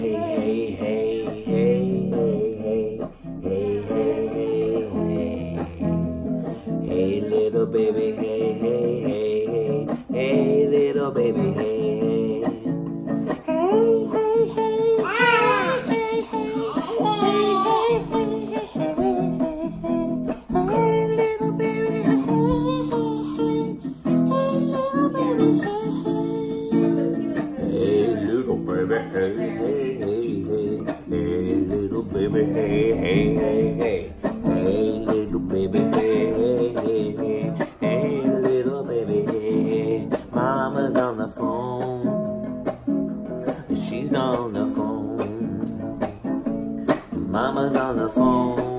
Hey, hey, hey, hey, hey, hey, hey, hey, hey. Hey, hey, little baby, hey, hey, hey, hey, hey, little baby, hey. Baby, hey, hey, hey, hey, hey, little baby, hey, hey, hey, hey, hey, little baby, hey, hey, hey, hey, hey, little baby, hey, mama's on the phone, she's on the phone, mama's on the phone, mama's on the phone.